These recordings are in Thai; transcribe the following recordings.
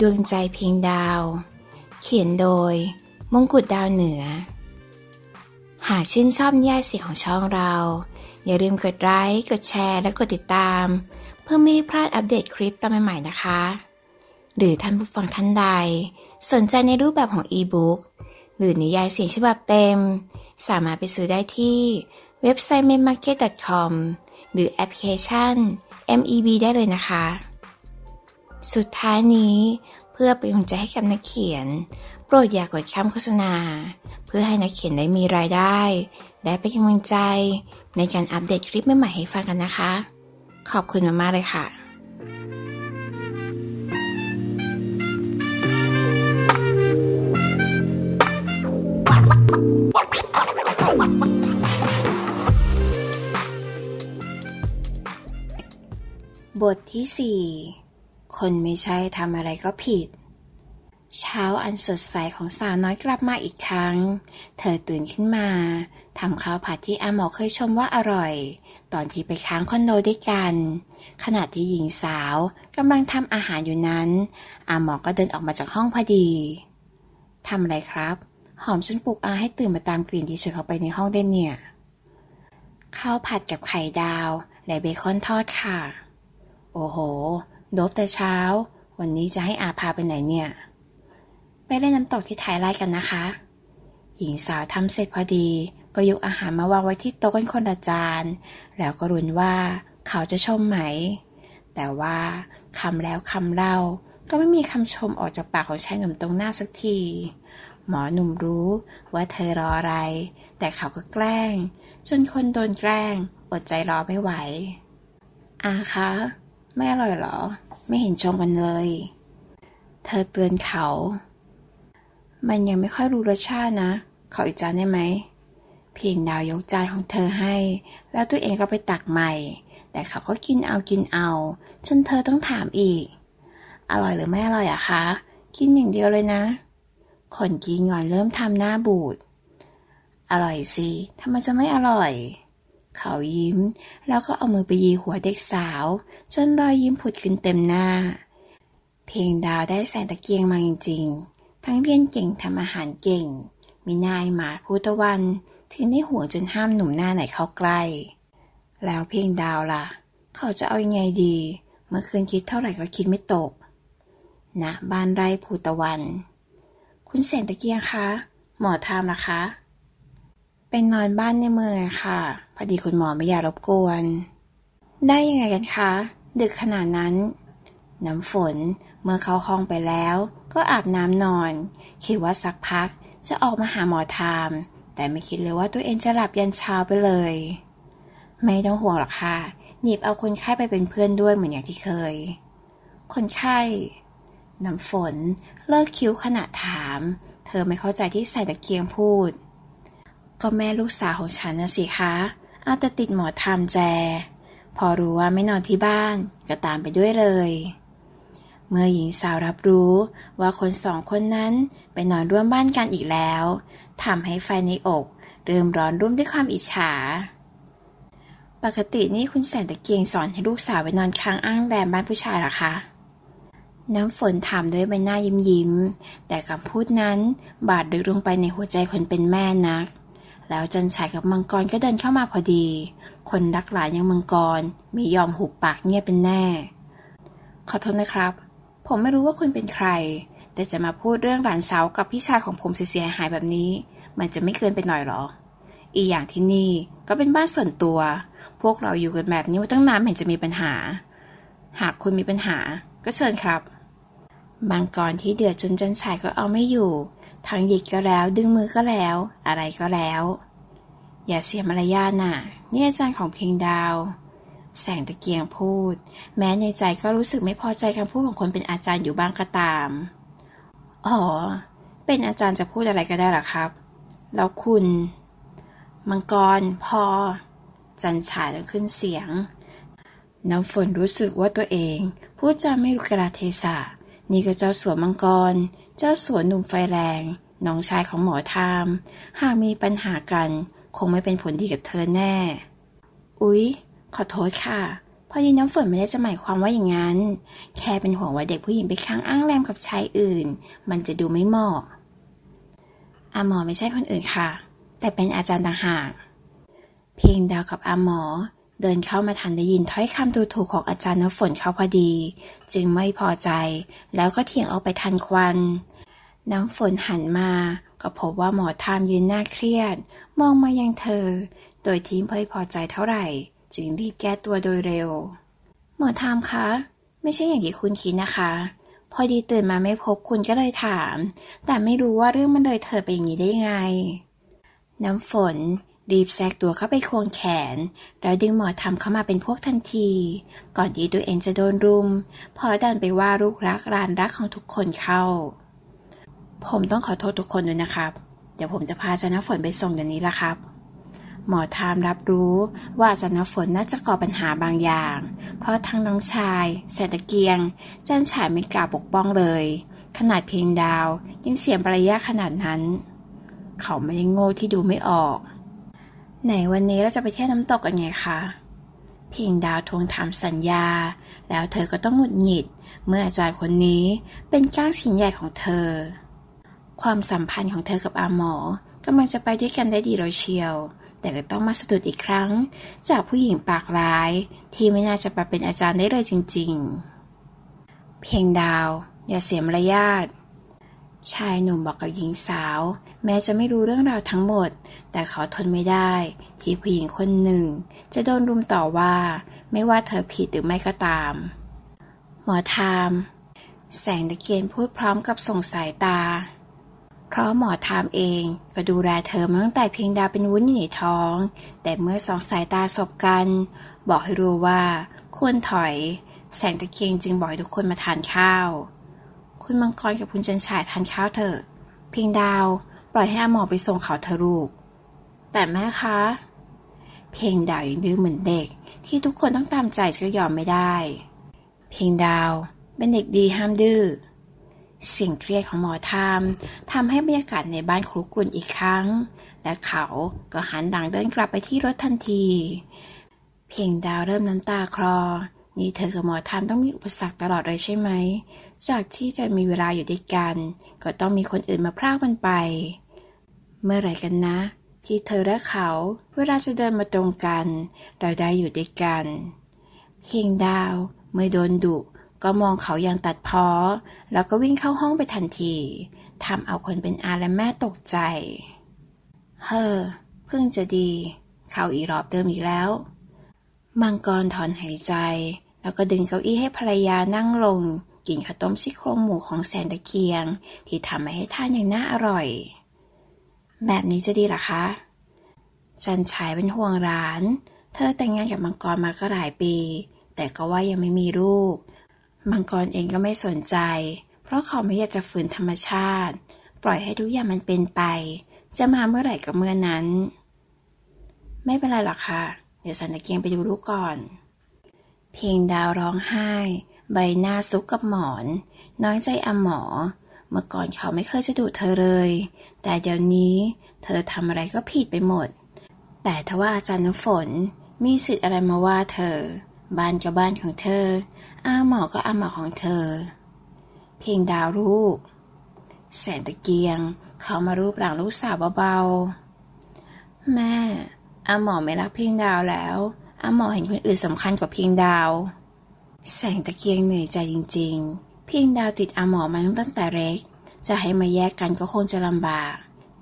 ดวงใจเพียงดาว เขียนโดย มงกุฎดาวเหนือ หากชื่นชอบนิยายเสียงของช่องเรา อย่าลืมกดไลค์กดแชร์และกดติดตาม เพื่อไม่ให้พลาดอัปเดตคลิปตอนใหม่ๆนะคะ หรือท่านผู้ฟังท่านใด สนใจในรูปแบบของอีบุ๊กหรือนิยายเสียงฉบับเต็ม สามารถไปซื้อได้ที่เว็บไซต์ m a m a r k e t c o m หรือแอปพลิเคชัน MEB ได้เลยนะคะ สุดท้ายนี้เพื่อเป็นกำลังใจให้กับนักเขียน โปรดอย่ากกดข้ามโฆษณา เพื่อให้นักเขียนได้มีรายได้ และเป็นกำลังใจ ในการอัปเดตคลิปใหม่ๆให้ฟังกันนะคะ ขอบคุณมากๆเลยค่ะบทที่สี่ คนไม่ใช่ทำอะไรก็ผิด เช้าอันสดใสของสาวน้อยกลับมาอีกครั้ง เธอตื่นขึ้นมาทำข้าวผัดที่อาหมอเคยชมว่าอร่อย ตอนที่ไปค้างคอนโดด้วยกัน ขณะที่หญิงสาวกำลังทำอาหารอยู่นั้น อาหมอก็เดินออกมาจากห้องพอดีทำอะไรครับ หอมจนปลุกอาให้ตื่นมาตามกลิ่นที่เฉยเข้าไปในห้องได้เนี่ยข้าวผัดกับไข่ดาวและเบคอนทอดค่ะ โอ้โห โดบแต่เช้า วันนี้จะให้อาพาไปไหนเนี่ย ไปเล่นน้ำตกที่ไทยไร่กันนะคะ หญิงสาวทำเสร็จพอดี ก็ยกอาหารมาวางไว้ที่โต๊ะกันคนละจานแล้วก็รุนว่าเขาจะชมไหม แต่ว่าคำแล้วคำเล่าก็ไม่มีคำชมออกจากปากของชายหนุ่มตรงหน้าสักที หมอหนุ่มรู้ว่าเธอรออะไร แต่เขาก็แกล้ง จนคนโดนแกล้ง อดใจรอไม่ไหวอาคะ ไม่อร่อยหรอ ไม่เห็นชมกันเลย เธอเตือนเขา มันยังไม่ค่อยรู้รสชาตินะ ขออีกจานได้ไหม เพียงดาวยกจานของเธอให้ แล้วตัวเองก็ไปตักใหม่ แต่เขาก็กินเอากินเอาจนเธอต้องถามอีก อร่อยหรือไม่อร่อยอะคะ กินอย่างเดียวเลยนะ คนกินงอนเริ่มทำหน้าบูด อร่อยสิทำไมจะไม่อร่อย เขายิ้ม แล้วก็เอามือไปยีหัวเด็กสาว จนรอยยิ้มผุดขึ้นเต็มหน้า เพียงดาวได้แสงตะเกียงมาจริงๆ ทั้งเรียนเก่งทำอาหารเก่ง มีนายหมาพูตะวันถึงได้หัวจนห้ามหนุ่มหน้าไหนเข้าใกล้ แล้วเพียงดาวล่ะ เขาจะเอายังไงดี เมื่อคืนคิดเท่าไหร่ก็คิดไม่ตกณนะบ้านไร่ภูตะวัน คุณแสงตะเกียงคะ หมอทามนะคะ เป็นนอนบ้านในเมืองค่ะ พอดีคุณหมอไม่อยากรบกวน ได้ยังไงกันคะ ดึกขนาดนั้น น้ำฝนเมื่อเข้าห้องไปแล้ว ก็อาบน้ำนอน คิดว่าสักพักจะออกมาหาหมอทาม แต่ไม่คิดเลยว่าตัวเองจะหลับยันเช้าไปเลย ไม่ต้องห่วงหรอกค่ะหนีบเอาคนไข้ไปเป็นเพื่อนด้วยเหมือนอย่างที่เคย คนไข้ น้ำฝนเลิกคิ้วขณะถาม เธอไม่เข้าใจที่ใส่ตะเกียงพูด ก็แม่ลูกสาวของฉันนะสิคะเอาแต่ติดหมอทำแจ พอรู้ว่าไม่นอนที่บ้าน ก็ตามไปด้วยเลย เมื่อหญิงสาวรับรู้ว่าคนสองคนนั้นไปนอนร่วมบ้านกันอีกแล้วทำให้ไฟในอกเริ่มร้อนรุ่มด้วยความอิจฉา ปกตินี่คุณแสนตะเกียงสอนให้ลูกสาวไปนอนค้างอ้างแรมบ้านผู้ชายหรอคะ น้ำฝนถามด้วยใบหน้ายิ้มยิ้ม แต่คำพูดนั้นบาดลึกลงไปในหัวใจคนเป็นแม่นัก แล้วจันฉายกับมังกรก็เดินเข้ามาพอดี คนรักหลานอย่างมังกรมียอมหุบปากเงียบเป็นแน่ ขอโทษนะครับ ผมไม่รู้ว่าคุณเป็นใคร แต่จะมาพูดเรื่องหลานสาวกับพี่ชายของผมเสียหายแบบนี้ มันจะไม่เกินไปหน่อยหรอ อีกอย่างที่นี่ก็เป็นบ้านส่วนตัว พวกเราอยู่กันแบบนี้มาตั้งนานเห็นจะมีปัญหา หากคุณมีปัญหาก็เชิญครับบางกรที่เดือดจนจันฉายก็เอาไม่อยู่ ทั้งหยิกก็แล้วดึงมือก็แล้ว อะไรก็แล้ว อย่าเสียมารยาทน่ะ นี่อาจารย์ของเพียงดาว แสงตะเกียงพูด แม้ในใจก็รู้สึกไม่พอใจคำพูดของคนเป็นอาจารย์อยู่บ้างก็ตาม อ๋อ เป็นอาจารย์จะพูดอะไรก็ได้หรอครับ แล้วคุณ มังกร พอ จันฉายแล้วขึ้นเสียง น้ำฝนรู้สึกว่าตัวเองพูดจาไม่รู้กระเทศะนี่ก็เจ้าสัวมังกร เจ้าสัวหนุ่มไฟแรง น้องชายของหมอทาม หากมีปัญหากัน คงไม่เป็นผลดีกับเธอแน่ อุ๊ย ขอโทษค่ะ พอดีน้ำฝนไม่ได้จะหมายความว่าอย่างนั้น แค่เป็นห่วงว่าเด็กผู้หญิงไปค้างอ้างแรมกับชายอื่น มันจะดูไม่เหมาะอาหมอไม่ใช่คนอื่นค่ะ แต่เป็นอาจารย์ต่างหาก เพียงดาวกับอาหมอ เดินเข้ามาทันได้ยินถ้อยคำดูถูกของอาจารย์น้ำฝนเขาพอดี จึงไม่พอใจ แล้วก็เถียงออกไปทันควัน น้ำฝนหันมา ก็พบว่าหมอทามยืนหน้าเครียด มองมายังเธอ โดยที่ไม่พอใจเท่าไหร่ จึงรีบแก้ตัวโดยเร็ว หมอทามคะ ไม่ใช่อย่างที่คุณคิดนะคะ พอดีตื่นมาไม่พบคุณก็เลยถาม แต่ไม่รู้ว่าเรื่องมันเลยเธอไปอย่างนี้ได้ไงน้ำฝน รีบแทรกตัวเข้าไปควงแขน แล้วดึงหมอทำเข้ามาเป็นพวกทันที ก่อนที่ตัวเองจะโดนรุม พอดันไปว่าลูกรักรานรักของทุกคนเข้า ผมต้องขอโทษทุกคนด้วยนะครับ เดี๋ยวผมจะพาจันฝนไปส่งเดี๋ยวนี้ละครับ หมอทามรับรู้ว่าจันฝนน่าจะก่อปัญหาบางอย่าง เพราะทั้งน้องชายแสนตะเกียง จันฉายไม่กล้าปกป้องเลย ขนาดเพียงดาวยังเสียมปรยาขนาดนั้น เขาไม่ได้โง่ที่ดูไม่ออก ไหนวันนี้เราจะไปเที่ยวน้ำตกกันไงคะเพียงดาวทวงถามสัญญา แล้วเธอก็ต้องหงุดหงิด เมื่ออาจารย์คนนี้เป็นก้างชิ้นใหญ่ของเธอ ความสัมพันธ์ของเธอกับอาหมอกำลังจะไปด้วยกันได้ดีโดยเชียว แต่ก็ต้องมาสะดุดอีกครั้ง จากผู้หญิงปากร้าย ที่ไม่น่าจะมาเป็นอาจารย์ได้เลยจริง ๆ เพียงดาว อย่าเสียมารยาท ชายหนุ่มบอกกับหญิงสาว แม้จะไม่รู้เรื่องราวทั้งหมด แต่เขาทนไม่ได้ ที่ผู้หญิงคนหนึ่ง จะโดนรุมต่อว่า ไม่ว่าเธอผิดหรือไม่ก็ตาม หมอทาม แสงตะเกียนพูดพร้อมกับส่งสายตา เพราะหมอทามเองก็ดูแลเธอมาตั้งแต่เพียงดาวเป็นวุ้นอยู่ในท้อง แต่เมื่อสองสายตาสบกัน บอกให้รู้ว่า ควรถอย แสงตะเกียงจึงบอกทุกคนมาทานข้าว คุณมังกรกับคุณจันฉายทานข้าวเถอะเพียงดาว ปล่อยให้อาหมอไปส่งเขาเธอะลูก แต่แม่คะ เพียงดาวยังดื้อเหมือนเด็ก ที่ทุกคนต้องตามใจก็ยอมไม่ได้ เพียงดาวเป็นเด็กดีห้ามดื้อ เสียงเครียดของหมอทามทำให้บรรยากาศในบ้านครุกรุ่นอีกครั้ง และเขาก็หันหลังเดินกลับไปที่รถทันที เพียงดาวเริ่มน้ำตาคลอ นี่เธอกับหมอทามต้องมีอุปสรรคตลอดเลยใช่ไหม จากที่จะมีเวลาอยู่ด้วยกัน ก็ต้องมีคนอื่นมาพรากมันไป เมื่อไหร่กันนะ ที่เธอและเขาเวลาจะเดินมาตรงกัน เราได้อยู่ด้วยกัน เพียงดาวเมื่อโดนดุก็มองเขาอย่างตัดพ้อ แล้วก็วิ่งเข้าห้องไปทันทีทำเอาคนเป็นอาและแม่ตกใจ เฮ้อ เพิ่งจะดี เขาอีรอบเดิมอีกแล้ว มังกรถอนหายใจ แล้วก็ดึงเก้าอี้ให้ภรรยานั่งลง กินข้าวต้มซี่โครงหมูของแสนตะเกียง ที่ทำมาให้ท่านอย่างน่าอร่อย แบบนี้จะดีหรอคะจันชายเป็นห่วงร้าน เธอแต่งงานกับมังกรมาก็หลายปี แต่ก็ว่ายังไม่มีลูก มังกรเองก็ไม่สนใจ เพราะเขาไม่อยากจะฝืนธรรมชาติ ปล่อยให้ทุกอย่างมันเป็นไป จะมาเมื่อไหร่ก็เมื่อนั้น ไม่เป็นไรหรอกค่ะ เดี๋ยวสันตะเกียงไปดูลูกก่อน เพียงดาวร้องไห้ ใบหน้าซุกกับหมอน น้อยใจอหมอ เมื่อก่อนเขาไม่เคยจะดุเธอเลย แต่เดี๋ยวนี้เธอทำอะไรก็ผิดไปหมด แต่ทว่าอาจารย์น้ำฝนมีสิทธิ์อะไรมาว่าเธอ บ้านก็บ้านของเธอ อาหมอก็อาหมอของเธอ เพียงดาวลูก แสนตะเกียง เขามารูปหลังลูกสาวเบาๆ แม่อาหมอไม่รักเพียงดาวแล้ว อาหมอเห็นคนอื่นสำคัญกว่าเพียงดาว แสงตะเกียงเหนื่อยใจจริง ๆ เพียงดาวติดอาหมอมาตั้งแต่เล็ก จะให้มาแยกกันก็คงจะลำบาก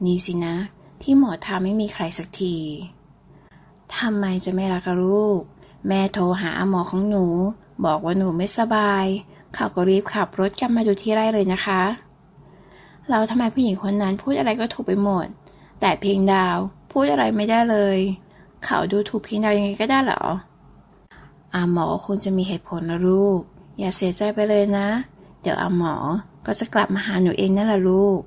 นี่สินะ ที่หมอทำไม่มีใครสักทีทำไมจะไม่รักลูก แม่โทรหาอาหมอของหนู บอกว่าหนูไม่สบายเขาก็รีบขับรถกลับมาดูที่ไร่เลยนะคะ เราทำไมผู้หญิงคนนั้นพูดอะไรก็ถูกไปหมด แต่เพียงดาวพูดอะไรไม่ได้เลย เขาดูถูกเพียงดาวยังไงก็ได้เหรอ อาหมอคงจะมีเหตุผลนะลูก อย่าเสียใจไปเลยนะ เดี๋ยวอาหมอก็จะกลับมาหาหนูเองนั่นแหละลูก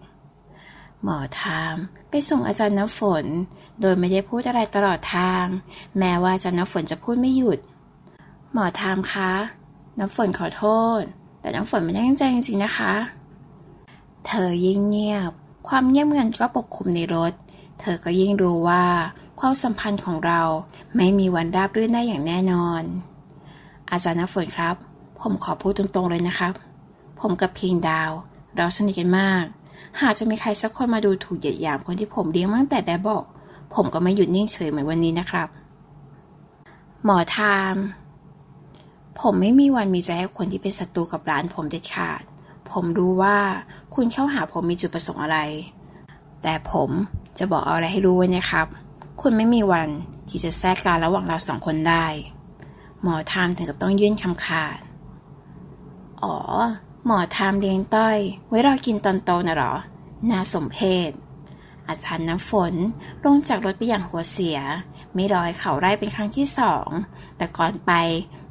หมอทามไปส่งอาจารย์น้ำฝน โดยไม่ได้พูดอะไรตลอดทาง แม้ว่าอาจารย์น้ำฝนจะพูดไม่หยุด หมอทามคะ น้ำฝนขอโทษ แต่น้ำฝนไม่ได้ตั้งใจจริงๆนะคะ เธอยิ่งเงียบ ความเงียบเงันก็ปกคลุมในรถ เธอก็ยิ่งรู้ว่า ความสัมพันธ์ของเราไม่มีวันราบรื่นได้อย่างแน่นอน อาจารย์น้ำฝนครับ ผมขอพูดตรงๆเลยนะครับ ผมกับพิงดาว เราสนิทกันมาก หากจะมีใครสักคนมาดูถูกเหยียดหยามคนที่ผมเลี้ยงมาตั้งแต่แบบบอก ผมก็ไม่หยุดนิ่งเฉยเหมือนวันนี้นะครับ หมอทามผมไม่มีวันมีใจให้คนที่เป็นศัตรูกับร้านผมเด็ดขาด ผมรู้ว่าคุณเข้าหาผมมีจุดประสงค์อะไร แต่ผมจะบอกอะไรให้รู้ไว้นะครับ คุณไม่มีวันที่จะแทรกการระหว่างเราสองคนได้ หมอทามถึงกับต้องยื่นคำขาด อ๋อ หมอทามเลี้ยงต้อย ไว้รอกินตอนโตนะหรอ น่าสมเพชอาจารย์น้ำฝนลงจากรถไปอย่างหัวเสีย ไม่รอให้เขาไล่เป็นครั้งที่สอง แต่ก่อนไป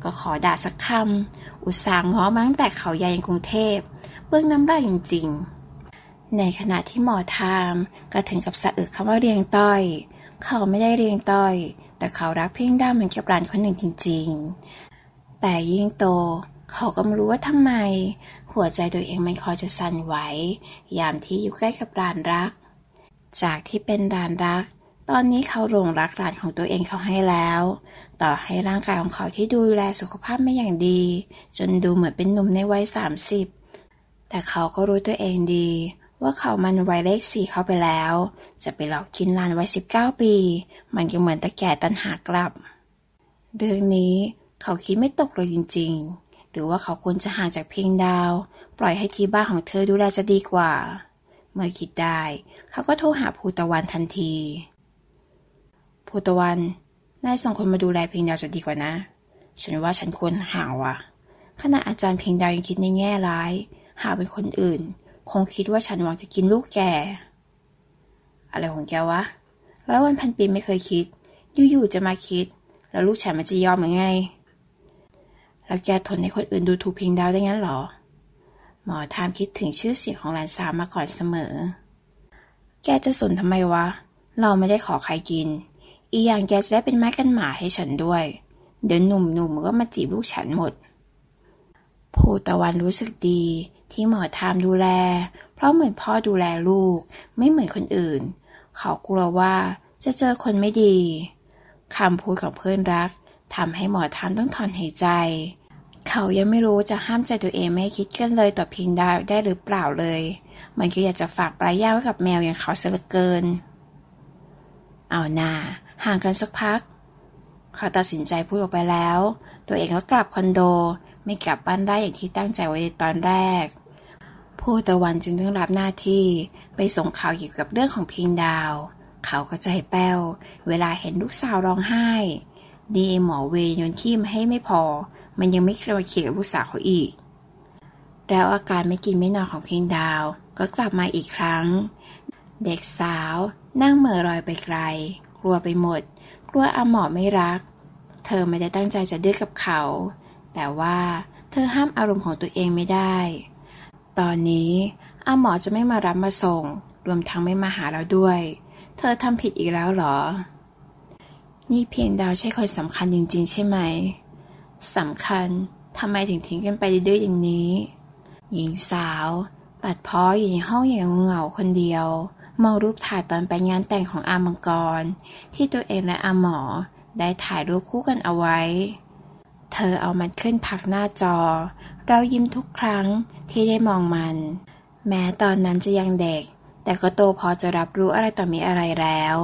ก็ขอด่าสักคำ อุตส่าห์ง้อมาตั้งแต่เขาใหญ่ยังกรุงเทพ เบื้องน้ำได้จริง ๆ ในขณะที่หมอทามก็ถึงกับสะอึกคำว่าเรียงต้อย เขาไม่ได้เรียงต้อย แต่เขารักเพียงด้าเหมือนกับรานคนหนึ่งจริง ๆ แต่ยิ่งโต เขาก็ไม่รู้ว่าทำไม หัวใจตัวเองมันคอยจะสั่นไหว ยามที่อยู่ใกล้กับรานรัก จากที่เป็นรานรัก ตอนนี้เขาหลงรักรานของตัวเองเขาให้แล้ว ต่อให้ร่างกายของเขาที่ดูแลสุขภาพไม่อย่างดี จนดูเหมือนเป็นหนุ่มในวัยสามสิบแต่เขาก็รู้ตัวเองดี ว่าเขามันวัยเลขสี่เข้าไปแล้ว จะไปหลอกกินลานวัยสิบเก้าปี มันก็เหมือนตะแก่ตันหากลับ เรื่องนี้เขาคิดไม่ตกเลยจริง ๆ หรือว่าเขาควรจะห่างจากเพียงดาว ปล่อยให้ที่บ้านของเธอดูแลจะดีกว่า เมื่อคิดได้ เขาก็โทรหาภูตะวันทันทีภูตะวันนายส่งคนมาดูแลเพียงดาวจะดีกว่านะ ฉันว่าฉันควรห่างว่ะขณะอาจารย์เพียงดาวยังคิดในแง่ร้าย หาเป็นคนอื่น คงคิดว่าฉันหวังจะกินลูกแก อะไรของแกวะ ร้อยวันพันปีไม่เคยคิด อยู่ๆจะมาคิด แล้วลูกฉันมันจะยอมหรือไง แล้วแกทนให้คนอื่นดูถูกเพียงดาวได้งั้นหรอ หมอทามคิดถึงชื่อเสียงของหลานสาวมาก่อนเสมอ แกจะสนทำไมวะ เราไม่ได้ขอใครกิน อีอย่างแกจะได้เป็นไม้กันหมาให้ฉันด้วย เดี๋ยวหนุ่มๆก็มาจีบลูกฉันหมดภูตะวันรู้สึกดี ที่หมอทามดูแล เพราะเหมือนพ่อดูแลลูก ไม่เหมือนคนอื่น เขากลัวว่าจะเจอคนไม่ดีคำพูดของเพื่อนรักทำให้หมอทามต้องถอนหายใจ เขายังไม่รู้จะห้ามใจตัวเองไม่คิดกันเลยต่อพียงดาวได้หรือเปล่าเลย มันก็อยากจะฝากปลายย่าไว้กับแมวอย่างเขาเสียเหลือเกิน เอาหน้าห่างกันสักพัก เขาตัดสินใจพูดออกไปแล้ว ตัวเองก็กลับคอนโด ไม่กลับบ้านได้อย่างที่ตั้งใจไว้ตอนแรก ผู้ตะวันจึงต้องรับหน้าที่ไปส่งข่าวเกี่ยวกับเรื่องของพิงดาว เขาก็ใจแป้ว เวลาเห็นลูกสาวร้องไห้ ดีหมอเวโยนขี้มาให้ไม่พอ มันยังไม่เคยมาเคียกับลูกสาวเขาอีก แล้วอาการไม่กินไม่นอนของพิงดาวก็กลับมาอีกครั้ง เด็กสาวนั่งเหม่อลอยไปไกล กลัวไปหมด กลัวอาหมอไม่รัก เธอไม่ได้ตั้งใจจะดื้อกับเขา แต่ว่าเธอห้ามอารมณ์ของตัวเองไม่ได้ ตอนนี้อาหมอจะไม่มารับมาส่ง รวมทั้งไม่มาหาเราด้วย เธอทำผิดอีกแล้วเหรอ นี่เพียงดาวใช่คนสำคัญจริง ๆ ใช่ไหมสำคัญทำไมถึงทิ้งกันไปดื้อๆอย่างนี้ หญิงสาว ตัดพ้ออยู่ในห้องอย่างเหงาๆคนเดียวมองรูปถ่ายตอนไปงานแต่งของอามังกร ที่ตัวเองและอาหมอได้ถ่ายรูปคู่กันเอาไว้ เธอเอามันขึ้นพักหน้าจอ เรายิ้มทุกครั้งที่ได้มองมัน แม้ตอนนั้นจะยังเด็ก แต่ก็โตพอจะรับรู้อะไรต่อมีอะไรแล้ว